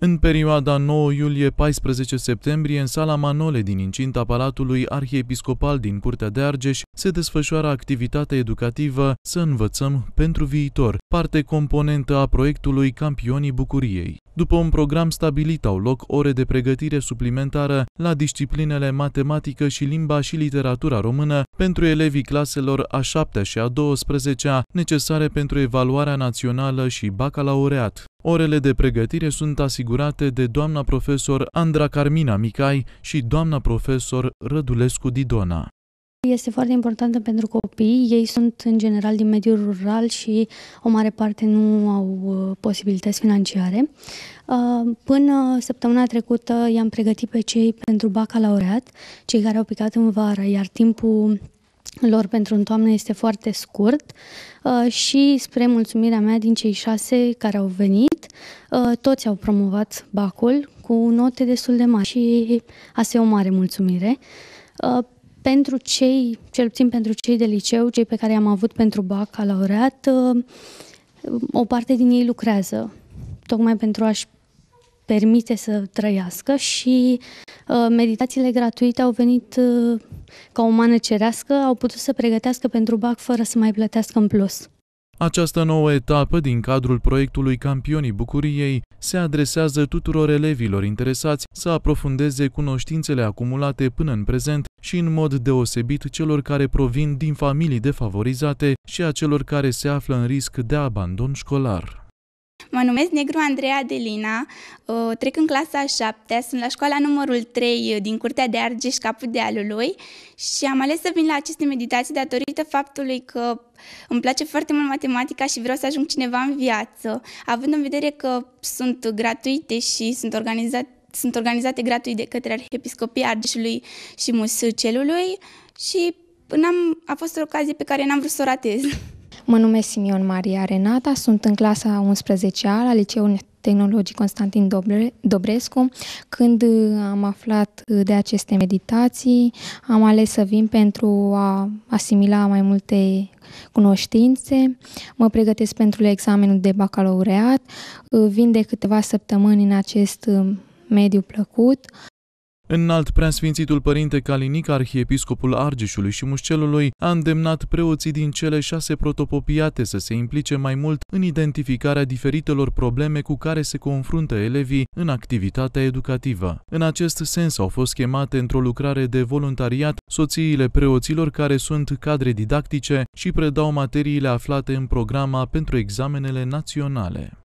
În perioada 9 iulie-14 septembrie, în sala Manole din incinta Palatului Arhiepiscopal din Curtea de Argeș, se desfășoară activitatea educativă Să învățăm pentru viitor, parte componentă a proiectului Campionii Bucuriei. După un program stabilit au loc ore de pregătire suplimentară la disciplinele matematică și limba și literatura română pentru elevii claselor a 7 și a 12 necesare pentru evaluarea națională și bacalaureat. Orele de pregătire sunt asigurate de doamna profesor Andra Carmina Micai și doamna profesor Rădulescu Didona. Este foarte importantă pentru copii. Ei sunt în general din mediul rural și o mare parte nu au uh, posibilități financiare. Uh, până săptămâna trecută i-am pregătit pe cei pentru bacalaureat, cei care au picat în vară, iar timpul lor pentru în toamnă este foarte scurt uh, și spre mulțumirea mea din cei șase care au venit, toți au promovat bacul cu note destul de mari și asta e o mare mulțumire pentru cei, cel puțin pentru cei de liceu, cei pe care am avut pentru bacalaureat, uh, o parte din ei lucrează, tocmai pentru a-și permite să trăiască și uh, meditațiile gratuite au venit uh, ca o mană cerească, au putut să pregătească pentru BAC fără să mai plătească în plus. Această nouă etapă din cadrul proiectului Campionii Bucuriei se adresează tuturor elevilor interesați să aprofundeze cunoștințele acumulate până în prezent și în mod deosebit celor care provin din familii defavorizate și a celor care se află în risc de abandon școlar. Mă numesc Negru Andreea Adelina, uh, trec în clasa a 7 sunt la școala numărul 3 uh, din Curtea de Argeș, Capul Dealului și am ales să vin la aceste meditații datorită faptului că îmi place foarte mult matematica și vreau să ajung cineva în viață, având în vedere că sunt gratuite și sunt organizate sunt organizate gratuit de către Arhiepiscopia Argeșului și Musucelului și am a fost o ocazie pe care n-am vrut să o ratez. Mă numesc Simion Maria Renata, sunt în clasa 11-a la Liceul Tehnologic Constantin Dobrescu. Când am aflat de aceste meditații, am ales să vin pentru a asimila mai multe cunoștințe, mă pregătesc pentru examenul de bacalaureat, vin de câteva săptămâni în acest mediu plăcut, Înalt preasfințitul părinte Calinic, arhiepiscopul Argeșului și Mușcelului, a îndemnat preoții din cele șase protopopiate să se implice mai mult în identificarea diferitelor probleme cu care se confruntă elevii în activitatea educativă. În acest sens au fost chemate într-o lucrare de voluntariat soțiile preoților care sunt cadre didactice și predau materiile aflate în programa pentru examenele naționale.